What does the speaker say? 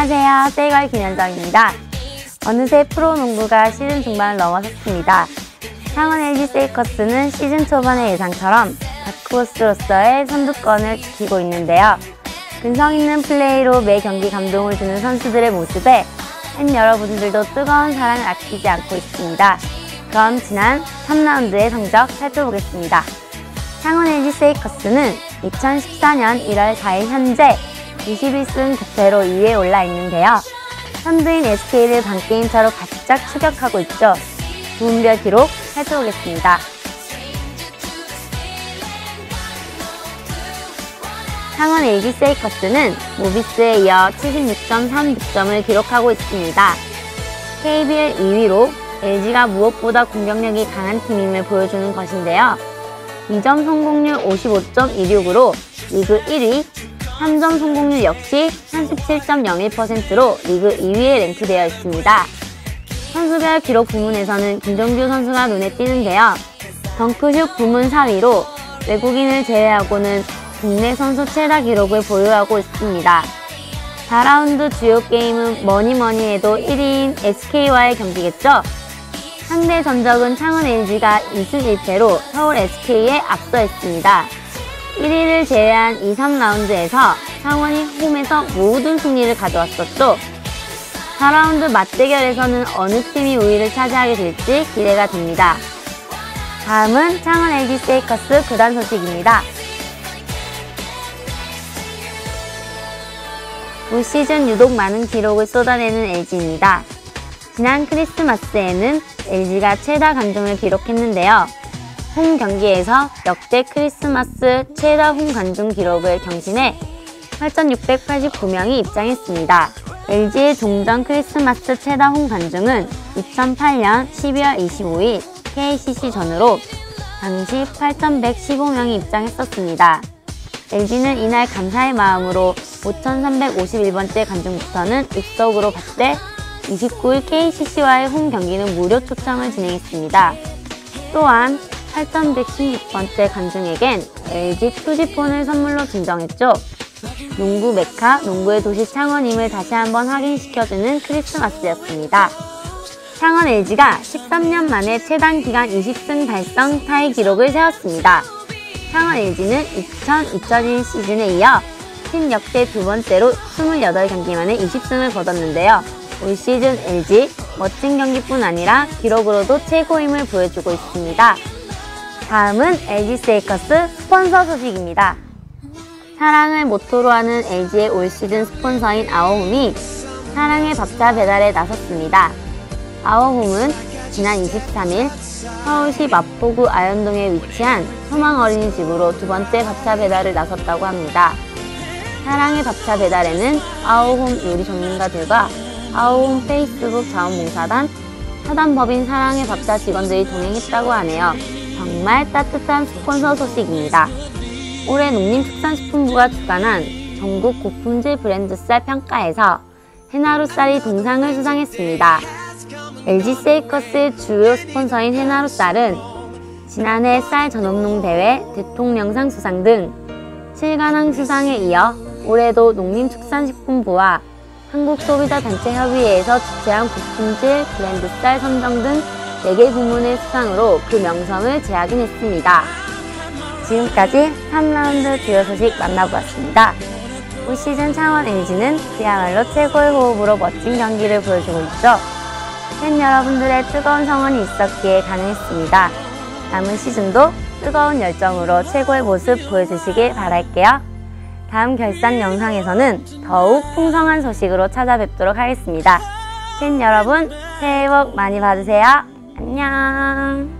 안녕하세요. 세이걸 김현정입니다. 어느새 프로농구가 시즌 중반을 넘어섰습니다. 창원 LG 세이커스는 시즌 초반의 예상처럼 다크호스로서의 선두권을 지키고 있는데요. 근성 있는 플레이로 매 경기 감동을 주는 선수들의 모습에 팬 여러분들도 뜨거운 사랑을 아끼지 않고 있습니다. 그럼 지난 3라운드의 성적 살펴보겠습니다. 창원 LG 세이커스는 2014년 1월 4일 현재 21승 9패로 2위에 올라 있는데요. 선두인 SK를 반게임 차로 바짝 추격하고 있죠. 부분별 기록 살펴보겠습니다. 창원 LG 세이커스는 모비스에 이어 76.3득점을 기록하고 있습니다. KBL 2위로 LG가 무엇보다 공격력이 강한 팀임을 보여주는 것인데요. 2점 성공률 55.16으로 리그 1위, 3점 성공률 역시 37.01%로 리그 2위에 랭크되어 있습니다. 선수별 기록 부문에서는 김정규 선수가 눈에 띄는데요. 덩크슛 부문 4위로 외국인을 제외하고는 국내 선수 최다 기록을 보유하고 있습니다. 4라운드 주요 게임은 뭐니뭐니 해도 1위인 SK와의 경기겠죠? 상대 전적은 창원 LG가 2승 1패로 서울 SK에 앞서 있습니다. 1위를 제외한 2, 3라운드에서 창원이 홈에서 모든 승리를 가져왔었죠. 4라운드 맞대결에서는 어느 팀이 우위를 차지하게 될지 기대가 됩니다. 다음은 창원 LG 세이커스 구단 소식입니다. 올 시즌 유독 많은 기록을 쏟아내는 LG입니다. 지난 크리스마스에는 LG가 최다 관중을 기록했는데요. 홈 경기에서 역대 크리스마스 최다 홈 관중 기록을 경신해 8,689명이 입장했습니다. LG의 종전 크리스마스 최다 홈 관중은 2008년 12월 25일 KCC 전으로 당시 8,115명이 입장했었습니다. LG는 이날 감사의 마음으로 5,351번째 관중부터는 입석으로 받되 29일 KCC와의 홈 경기는 무료 초청을 진행했습니다. 또한 8,116번째 관중에겐 LG 투지폰을 선물로 증정했죠. 농구 메카, 농구의 도시 창원임을 다시 한번 확인시켜주는 크리스마스였습니다. 창원 LG가 13년 만에 최단 기간 20승 달성 타이 기록을 세웠습니다. 창원 LG는 2000-2001 시즌에 이어 팀 역대 두 번째로 28경기 만에 20승을 거뒀는데요. 올 시즌 LG 멋진 경기뿐 아니라 기록으로도 최고임을 보여주고 있습니다. 다음은 LG 세이커스 스폰서 소식입니다. 사랑을 모토로 하는 LG의 올 시즌 스폰서인 아워홈이 사랑의 밥차 배달에 나섰습니다. 아워홈은 지난 23일 서울시 마포구 아현동에 위치한 소망 어린이집으로 두 번째 밥차 배달을 나섰다고 합니다. 사랑의 밥차 배달에는 아오홈 요리 전문가들과 아오홈 페이스북 자원봉사단, 사단법인 사랑의 밥차 직원들이 동행했다고 하네요. 정말 따뜻한 스폰서 소식입니다. 올해 농림축산식품부가 주관한 전국 고품질 브랜드 쌀 평가에서 해나루 쌀이 동상을 수상했습니다. LG 세이커스의 주요 스폰서인 해나루 쌀은 지난해 쌀 전업농 대회 대통령상 수상 등 7관왕 수상에 이어 올해도 농림축산식품부와 한국소비자단체협의회에서 주최한 고품질 브랜드 쌀 선정 등 4개 부문의 수상으로 그 명성을 제하긴 했습니다. 지금까지 3라운드 주요 소식 만나보았습니다. 올 시즌 창원 LG는 그야말로 최고의 호흡으로 멋진 경기를 보여주고 있죠. 팬 여러분들의 뜨거운 성원이 있었기에 가능했습니다. 남은 시즌도 뜨거운 열정으로 최고의 모습 보여주시길 바랄게요. 다음 결산 영상에서는 더욱 풍성한 소식으로 찾아뵙도록 하겠습니다. 팬 여러분, 새해 복 많이 받으세요. 안녕.